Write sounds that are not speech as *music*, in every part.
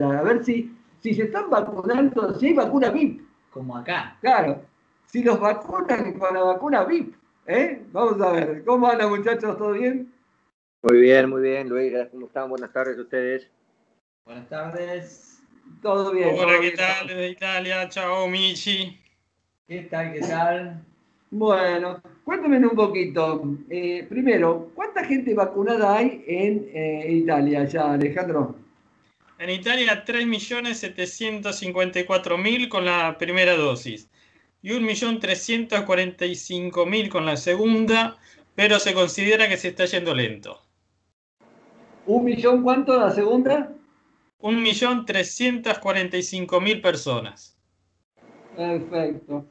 A ver si, si se están vacunando, si hay vacuna VIP. Como acá. Claro, si los vacunan con la vacuna VIP. ¿eh? Vamos a ver, ¿cómo andan muchachos? ¿Todo bien? Muy bien, muy bien, Luis. ¿Cómo están? Buenas tardes a ustedes. Buenas tardes. Todo bien. Hola, ¿qué bien. tal? Desde Italia, chao Michi. ¿Qué tal? ¿Qué tal? Bueno, cuéntame un poquito. Eh, primero, ¿cuánta gente vacunada hay en eh, Italia ya, Alejandro? En Italia 3.754.000 con la primera dosis y 1.345.000 con la segunda, pero se considera que se está yendo lento. ¿Un millón cuánto la segunda? 1.345.000 personas. Perfecto.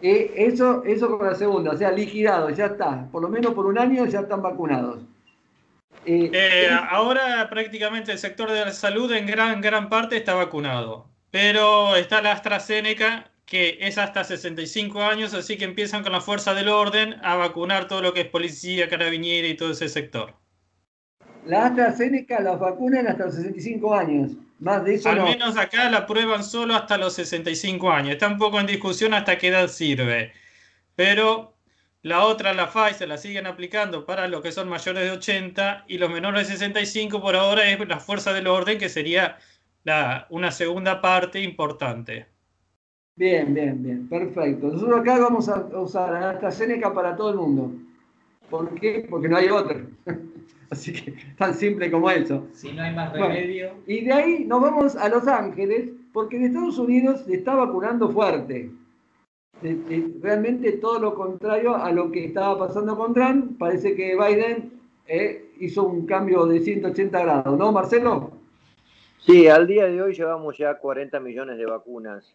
Eh, eso, eso con la segunda, o sea, liquidado, ya está. Por lo menos por un año ya están vacunados. Eh, Eh, ahora prácticamente el sector de la salud en gran, gran parte está vacunado, pero está la AstraZeneca que es hasta 65 años, así que empiezan con la fuerza del orden a vacunar todo lo que es policía, carabinieri y todo ese sector. la AstraZeneca las vacunan hasta los 65 años. Más de eso Al no. menos acá la prueban solo hasta los 65 años. Está un poco en discusión hasta qué edad sirve. Pero la otra, la Pfizer, la siguen aplicando para los que son mayores de 80 y los menores de 65 por ahora es la fuerza del orden, que sería la- una segunda parte importante. Bien, bien, bien, perfecto. Nosotros acá vamos a usar AstraZeneca para todo el mundo. ¿Por qué? Porque no hay otra. *laughs* Así que tan simple como eso. Si no hay más Bueno. remedio. Y de ahí nos vamos a Los Ángeles, porque en Estados Unidos se está vacunando fuerte. Eh, eh, Realmente todo lo contrario a lo que estaba pasando con Trump. Parece que Biden eh, hizo un cambio de 180 grados, ¿no, Marcelo? Sí, al día de hoy llevamos ya 40 millones de vacunas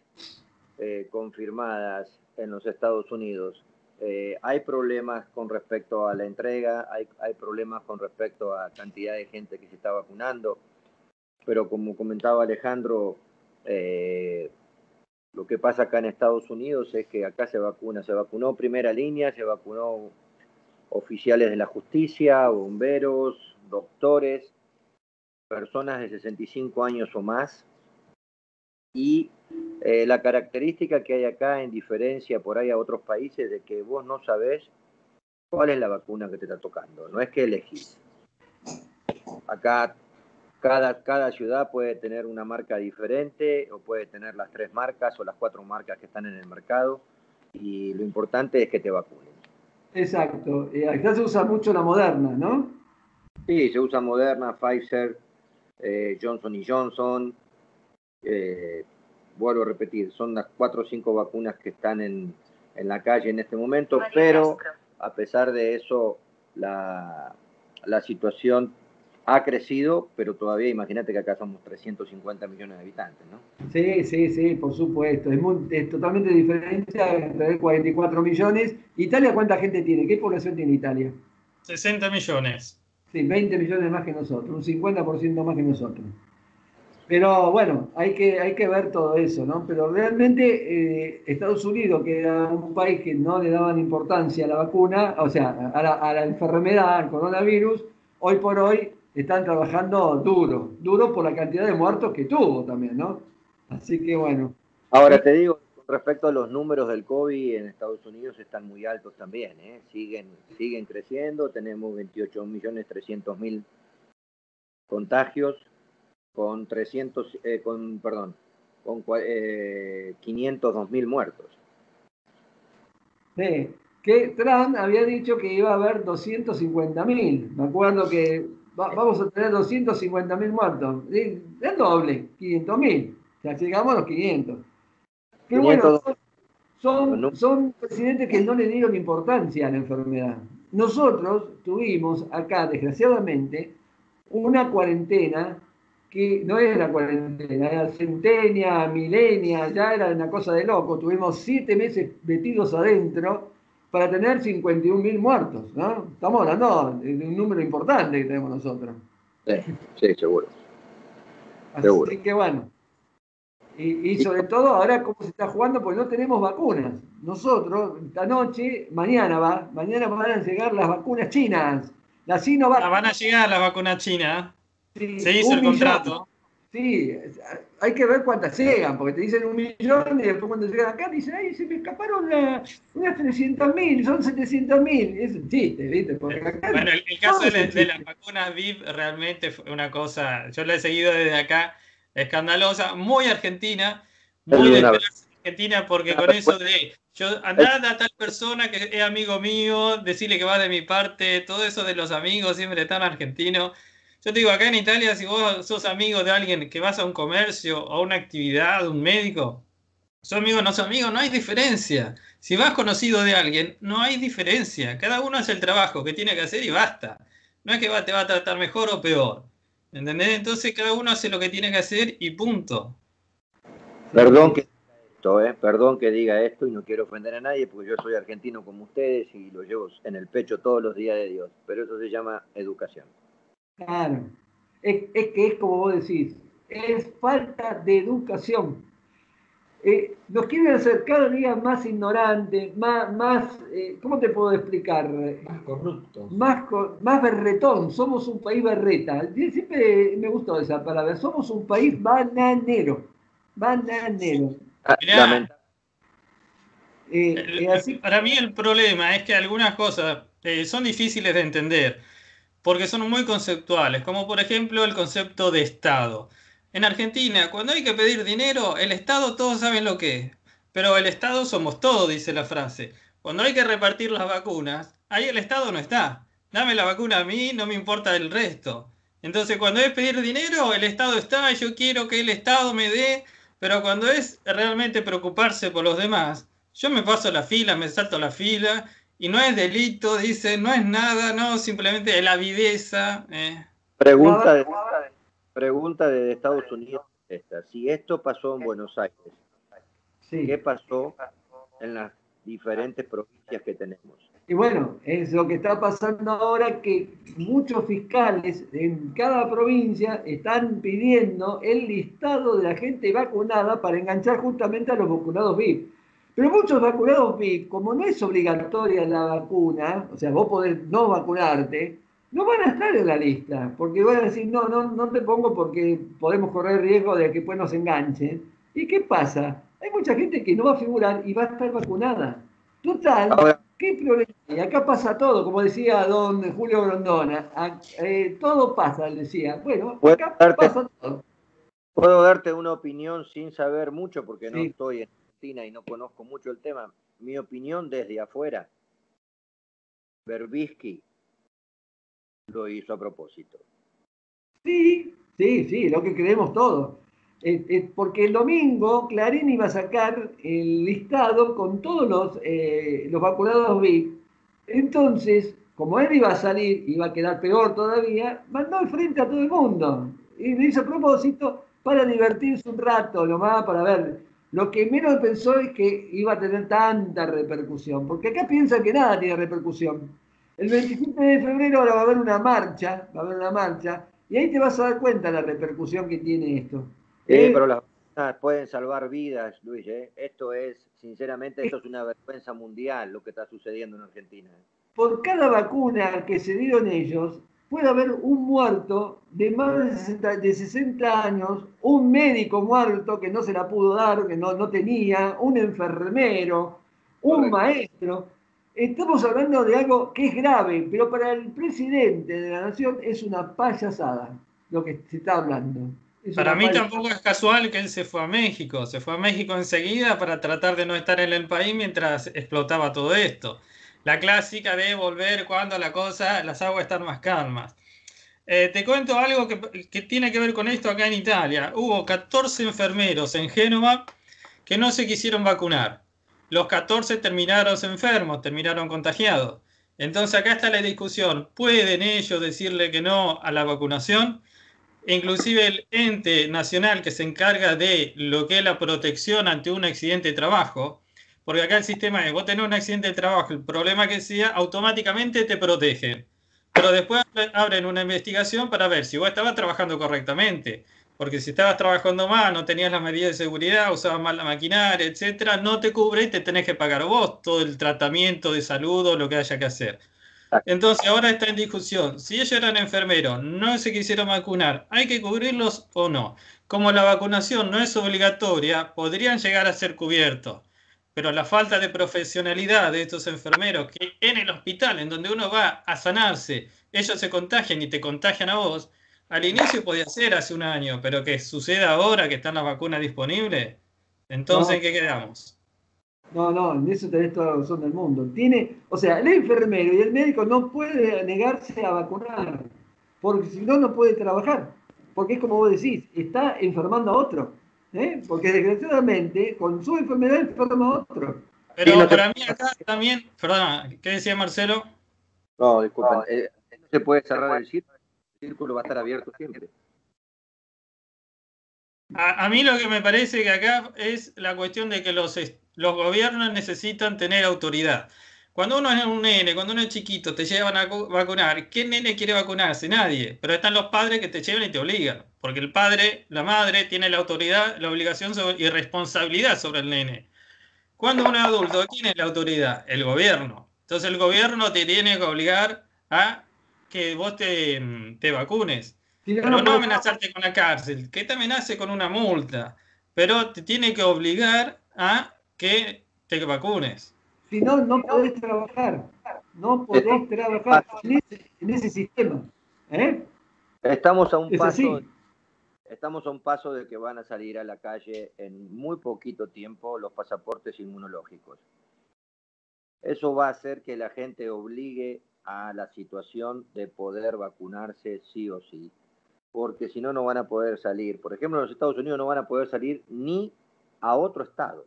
confirmadas en los Estados Unidos. Hay problemas con respecto a la entrega, hay, hay problemas con respecto a cantidad de gente que se está vacunando, pero como comentaba Alejandro, eh, lo que pasa acá en Estados Unidos es que acá se vacuna, se vacunó primera línea, se vacunó oficiales de la justicia, bomberos, doctores, personas de 65 años o más. Y eh, la característica que hay acá, en diferencia por ahí a otros países, de que vos no sabés cuál es la vacuna que te está tocando. No es que elegís. Acá cada, cada ciudad puede tener una marca diferente o puede tener las tres marcas o las cuatro marcas que están en el mercado. Y lo importante es que te vacunen. Exacto. Eh, acá se usa mucho la moderna, ¿no? Sí, se usa Moderna, Pfizer, eh, Johnson y Johnson. Eh, vuelvo a repetir, son las cuatro o cinco vacunas que están en, en la calle en este momento, pero a pesar de eso, la, la situación ha crecido, pero todavía imagínate que acá somos 350 millones de habitantes, ¿no? Sí, sí, sí, por supuesto. Es, muy- es totalmente diferente entre 44 millones. ¿Italia cuánta gente tiene? ¿Qué población tiene Italia? 60 millones. Sí, 20 millones más que nosotros, un 50% más que nosotros. Pero bueno, hay que, hay que ver todo eso, ¿no? Pero realmente eh, Estados Unidos, que era un país que no le daban importancia a la vacuna, o sea, a la, a la enfermedad, al coronavirus, hoy por hoy están trabajando duro, duro por la cantidad de muertos que tuvo también, ¿no? Así que bueno, Ahora te digo, con respecto a los números del COVID en Estados Unidos están muy altos también, ¿eh? siguen, siguen creciendo, tenemos 28.300.000 contagios con 300, eh, con, perdón, con eh, 502.000 muertos. Sí, que Trump había dicho que iba a haber 250 mil. Me acuerdo que va- vamos a tener 250 mil muertos. Es doble, 500 mil. Ya llegamos a los 500. Pero bueno, 500. son, son presidentes que no le dieron importancia a la enfermedad. Nosotros tuvimos acá, desgraciadamente, una cuarentena que no era cuarentena, era centenia, milenia, ya era una cosa de loco. Tuvimos siete meses metidos adentro para tener 51 mil muertos, ¿no? Estamos hablando de un número importante que tenemos nosotros. Sí, sí, seguro. Así Seguro. que bueno. Y, y sobre todo ahora cómo se está jugando, porque no tenemos vacunas. Nosotros, esta noche, mañana va, mañana van a llegar las vacunas chinas. La Sinovac. Ah, van a llegar las vacunas chinas. sí, Se hizo el millón. contrato. Sí, hay que ver cuántas llegan, porque te dicen un millón y después cuando llegan acá dicen, ay, se me escaparon unas 300 mil, son 700 mil. Es un chiste, ¿viste? bueno, el, caso de, de la vacuna VIP realmente fue una cosa, yo la he seguido desde acá, escandalosa, muy argentina, muy de argentina, porque con eso de yo andar a tal persona que es amigo mío, decirle que va de mi parte, todo eso de los amigos siempre tan argentino. Yo te digo, acá en Italia, si vos sos amigo de alguien que vas a un comercio o a una actividad, un médico, sos amigo o no sos amigo, no hay diferencia. Si vas conocido de alguien, no hay diferencia. Cada uno hace el trabajo que tiene que hacer y basta. No es que te va a tratar mejor o peor. ¿Entendés? Entonces cada uno hace lo que tiene que hacer y punto. Perdón que, esto, eh, perdón que diga esto y no quiero ofender a nadie porque yo soy argentino como ustedes y lo llevo en el pecho todos los días de Dios, pero eso se llama educación. Claro. Es, que es como vos decís, es falta de educación. Eh, nos quieren hacer cada día más ignorantes, más, más eh, ¿cómo te puedo explicar? Más corrupto. Más, más berretón, somos un país berreta. Siempre me gustó esa palabra, somos un país bananero. Bananero. Ah, eh, así... Para mí el problema es que algunas cosas son difíciles de entender porque son muy conceptuales, como por ejemplo el concepto de Estado. En Argentina, cuando hay que pedir dinero, el Estado todos saben lo que es, pero el Estado somos todos, dice la frase. Cuando hay que repartir las vacunas, ahí el Estado no está. Dame la vacuna a mí, no me importa el resto. Entonces, cuando es pedir dinero, el Estado está, yo quiero que el Estado me dé, pero cuando es realmente preocuparse por los demás, yo me paso la fila, me salto la fila y no es delito, dice, no es nada, no, simplemente es la viveza. Eh. Pregunta, de, pregunta de Estados Unidos esta. Si esto pasó en Buenos Aires, ¿qué pasó en las diferentes provincias que tenemos? Y bueno, es lo que está pasando ahora que muchos fiscales en cada provincia están pidiendo el listado de la gente vacunada para enganchar justamente a los vacunados VIP. Pero muchos vacunados como no es obligatoria la vacuna, o sea, vos podés no vacunarte, no van a estar en la lista, porque van a decir, no, no, no te pongo porque podemos correr riesgo de que después nos enganchen. ¿Y qué pasa? Hay mucha gente que no va a figurar y va a estar vacunada. Total, ¿qué problema? Y acá pasa todo, como decía don Julio Grondona, eh, todo pasa, él decía. Bueno, acá pasa todo. Puedo darte una opinión sin saber mucho porque no estoy en y no conozco mucho el tema, mi opinión desde afuera, Berbisky lo hizo a propósito. Sí, sí, sí, lo que creemos todos. porque el domingo Clarín iba a sacar el listado con todos los, eh, los vacunados VIP. Entonces, como él iba a salir, iba a quedar peor todavía, mandó al frente a todo el mundo. Y lo hizo a propósito para divertirse un rato nomás, para ver lo que menos pensó es que iba a tener tanta repercusión, porque acá piensan que nada tiene repercusión. El 27 de febrero ahora va a haber una marcha, va a haber una marcha, y ahí te vas a dar cuenta la repercusión que tiene esto. Sí, eh, pero las vacunas pueden salvar vidas, Luis. ¿eh? Esto es, sinceramente, esto es una vergüenza mundial lo que está sucediendo en Argentina. Por cada vacuna que se dieron ellos, puede haber un muerto de más de 60, años, un médico muerto que no se la pudo dar, que no, no tenía, un enfermero, un maestro. Estamos hablando de algo que es grave, pero para el presidente de la nación es una payasada lo que se está hablando. para mí tampoco es casual que él se fue a México. Se fue a México enseguida para tratar de no estar en el país mientras explotaba todo esto la clásica de volver cuando la cosa, las aguas están más calmas. Eh, te cuento algo que, tiene que ver con esto acá en Italia. Hubo 14 enfermeros en Génova que no se quisieron vacunar. Los 14 terminaron enfermos, terminaron contagiados. Entonces acá está la discusión. ¿Pueden ellos decirle que no a la vacunación? Inclusive el ente nacional que se encarga de lo que es la protección ante un accidente de trabajo, porque acá el sistema es, vos tenés un accidente de trabajo, el problema que sea, automáticamente te protegen. Pero después abren una investigación para ver si vos estabas trabajando correctamente. Porque si estabas trabajando mal, no tenías las medidas de seguridad, usabas mal la maquinaria, etcétera, no te cubre y te tenés que pagar vos todo el tratamiento de salud o lo que haya que hacer. Entonces ahora está en discusión. Si ellos eran enfermeros, no se quisieron vacunar, ¿hay que cubrirlos o no? Como la vacunación no es obligatoria, podrían llegar a ser cubiertos. Pero la falta de profesionalidad de estos enfermeros que en el hospital, en donde uno va a sanarse, ellos se contagian y te contagian a vos, al inicio podía ser hace un año, pero que suceda ahora que están las vacunas disponibles, entonces ¿en qué quedamos? No, no, en eso tenés toda la razón del mundo. Tiene, o sea, el enfermero y el médico no puede negarse a vacunar, porque si no, no puede trabajar. Porque es como vos decís, está enfermando a otro. ¿Eh? Porque desgraciadamente, con su enfermedad enferma otro. Pero para mí acá también, perdona, ¿qué decía Marcelo? No, disculpen, eh, no se puede cerrar el círculo, el círculo va a estar abierto siempre. A, a, mí lo que me parece que acá es la cuestión de que los, los gobiernos necesitan tener autoridad. Cuando uno es un nene, cuando uno es chiquito, te llevan a vacunar. ¿Qué nene quiere vacunarse? Nadie. Pero están los padres que te llevan y te obligan. Porque el padre, la madre, tiene la autoridad, la obligación y responsabilidad sobre el nene. Cuando uno es adulto, ¿quién es la autoridad? El gobierno. Entonces el gobierno te tiene que obligar a que vos te, te vacunes. Pero no amenazarte con la cárcel, que te amenace con una multa. Pero te tiene que obligar a que te vacunes. Si no, no podés trabajar. No podés trabajar en ese, sistema. ¿eh? Estamos a un paso. Estamos a un paso de que van a salir a la calle en muy poquito tiempo los pasaportes inmunológicos. Eso va a hacer que la gente obligue a la situación de poder vacunarse sí o sí, porque si no, no van a poder salir. Por ejemplo, en los Estados Unidos no van a poder salir ni a otro estado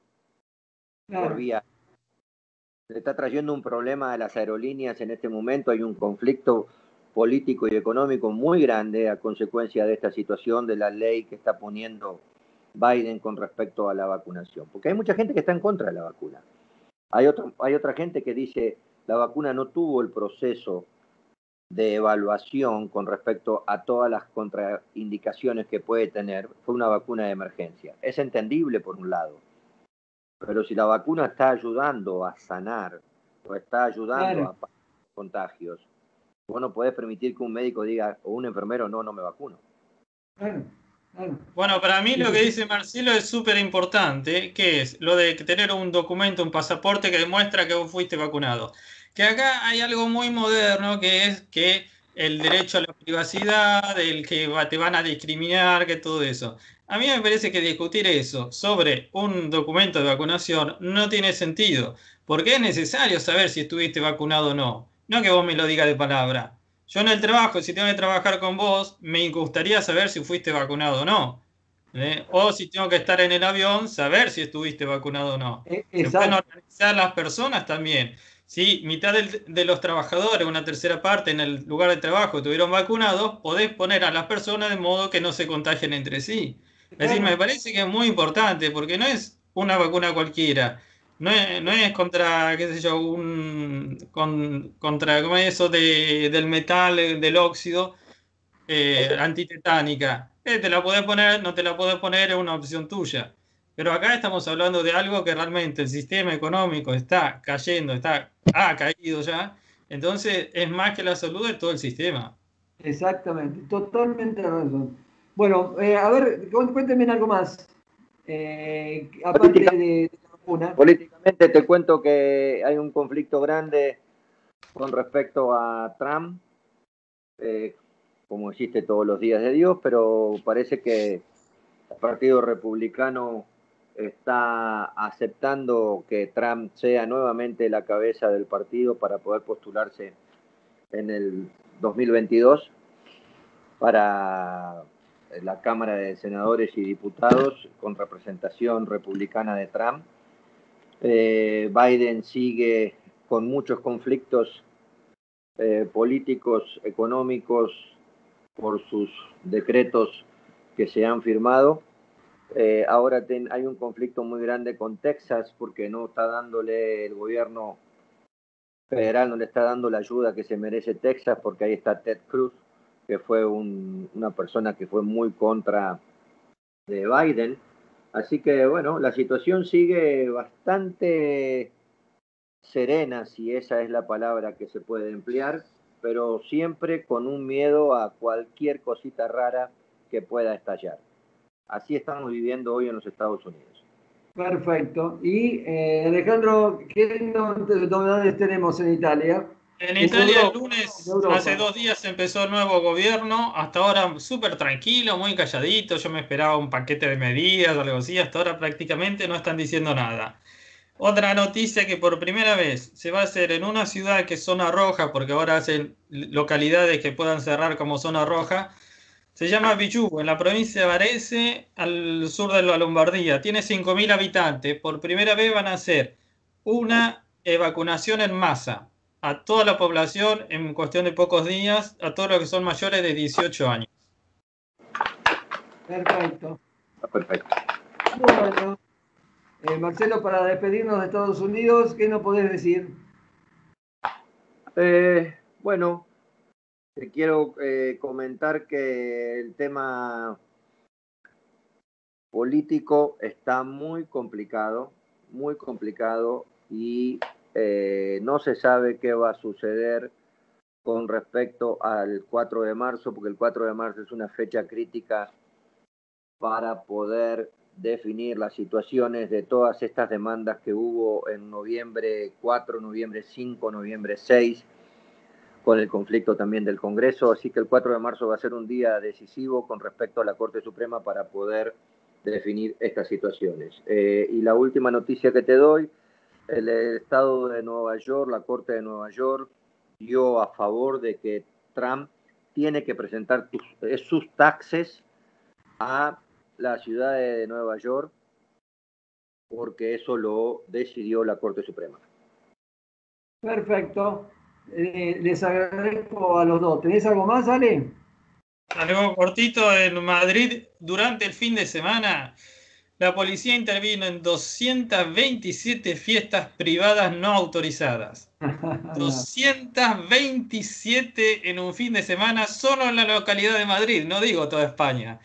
por vía. Se está trayendo un problema a las aerolíneas en este momento, hay un conflicto político y económico muy grande a consecuencia de esta situación, de la ley que está poniendo Biden con respecto a la vacunación. Porque hay mucha gente que está en contra de la vacuna. Hay, otro, hay otra gente que dice la vacuna no tuvo el proceso de evaluación con respecto a todas las contraindicaciones que puede tener. Fue una vacuna de emergencia. Es entendible por un lado pero si la vacuna está ayudando a sanar o está ayudando a contagios, vos no podés permitir que un médico diga o un enfermero no, no me vacuno. Bueno, para mí lo que dice Marcelo es súper importante, que es lo de tener un documento, un pasaporte que demuestra que vos fuiste vacunado. Que acá hay algo muy moderno, que es que el derecho a la privacidad, el que te van a discriminar, que todo eso. A mí me parece que discutir eso sobre un documento de vacunación no tiene sentido, porque es necesario saber si estuviste vacunado o no, no que vos me lo digas de palabra. Yo en el trabajo, si tengo que trabajar con vos, me gustaría saber si fuiste vacunado o no. ¿eh? O si tengo que estar en el avión, saber si estuviste vacunado o no. Se pueden organizar las personas también. Si mitad de los trabajadores, una tercera parte en el lugar de trabajo estuvieron vacunados, podés poner a las personas de modo que no se contagien entre sí. Es decir, me parece que es muy importante porque no es una vacuna cualquiera. No es, no es contra, qué sé yo, un, contra, ¿cómo es eso de, del metal, del óxido, eh, antitetánica. Eh, te la podés poner, no te la podés poner, es una opción tuya. Pero acá estamos hablando de algo que realmente el sistema económico está cayendo, está, ha caído ya. Entonces es más que la salud de todo el sistema. Exactamente, totalmente razón. Bueno, eh, a ver, cuéntenme algo más. Eh, aparte de, la vacuna. Políticamente te cuento que hay un conflicto grande con respecto a Trump, eh, como existe todos los días de Dios, pero parece que el Partido Republicano está aceptando que Trump sea nuevamente la cabeza del partido para poder postularse en el 2022 para la Cámara de Senadores y Diputados con representación republicana de Trump. Eh, Biden sigue con muchos conflictos eh, políticos, económicos, por sus decretos que se han firmado. Eh, ahora hay un conflicto muy grande con Texas porque no está dándole el gobierno federal, no le está dando la ayuda que se merece Texas porque ahí está Ted Cruz que fue una persona que fue muy contra de Biden. Así que bueno, la situación sigue bastante serena, si esa es la palabra que se puede emplear, pero siempre con un miedo a cualquier cosita rara que pueda estallar. Así estamos viviendo hoy en los Estados Unidos. Perfecto. Y eh, Alejandro, ¿qué novedades tenemos en Italia? En Italia el lunes, hace dos días empezó el nuevo gobierno, hasta ahora súper tranquilo, muy calladito, yo me esperaba un paquete de medidas, algo así, hasta ahora prácticamente no están diciendo nada. Otra noticia que por primera vez se va a hacer en una ciudad que es zona roja, porque ahora hacen localidades que puedan cerrar como zona roja, se llama Vigiù, en la provincia de Varese, al sur de la Lombardía. Tiene 5.000 habitantes. Por primera vez van a hacer una vacunación en masa a toda la población en cuestión de pocos días, a todos los que son mayores de 18 años. Perfecto. Perfecto. Bueno, eh, Marcelo, para despedirnos de Estados Unidos, ¿qué nos podés decir? Eh, bueno, te quiero eh, comentar que el tema político está muy complicado, muy complicado y eh, no se sabe qué va a suceder con respecto al 4 de marzo, porque el 4 de marzo es una fecha crítica para poder definir las situaciones de todas estas demandas que hubo en noviembre 4, noviembre 5, noviembre 6 con el conflicto también del Congreso, así que el 4 de marzo va a ser un día decisivo con respecto a la Corte Suprema para poder definir estas situaciones. Eh, y la última noticia que te doy, el Estado de Nueva York, la Corte de Nueva York, dio a favor de que Trump tiene que presentar sus taxes a la ciudad de Nueva York porque eso lo decidió la Corte Suprema. Perfecto. Eh, les agradezco a los dos. ¿Tenés algo más, Ale? Algo cortito. En Madrid, durante el fin de semana, la policía intervino en 227 fiestas privadas no autorizadas. *laughs* 227 en un fin de semana solo en la localidad de Madrid, no digo toda España.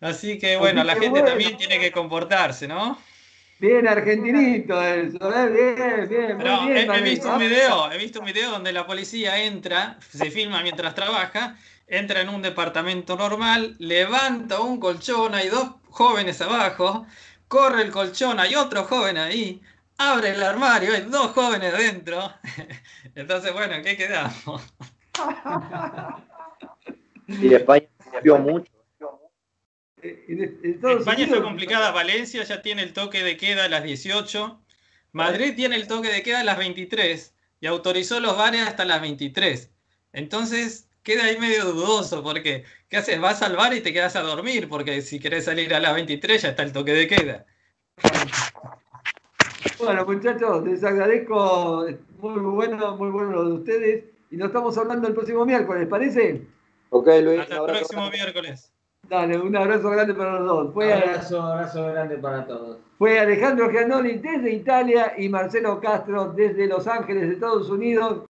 Así que bueno, la gente también tiene que comportarse, ¿no? Bien, argentinito eso, ¿eh? bien, bien, Pero bien, he, visto un video, he visto un video donde la policía entra, se filma mientras trabaja, entra en un departamento normal, levanta un colchón, hay dos jóvenes abajo, corre el colchón, hay otro joven ahí, abre el armario, hay dos jóvenes dentro. *laughs* Entonces, bueno, ¿qué quedamos? *laughs* y España cambió mucho España está complicada. Valencia ya tiene el toque de queda a las 18. Madrid tiene el toque de queda a las 23 y autorizó los bares hasta las 23. Entonces queda ahí medio dudoso porque ¿qué haces? Vas al bar y te quedas a dormir porque si querés salir a las 23 ya está el toque de queda. Bueno, muchachos, les agradezco. Muy bueno, muy bueno lo de ustedes. Y nos estamos hablando el próximo miércoles, ¿parece? Ok, Luis. Hasta el próximo miércoles. Dale, un abrazo grande para los dos. Fue abrazo, abrazo grande para todos. Fue Alejandro Giannoli desde Italia y Marcelo Castro desde Los Ángeles, Estados Unidos.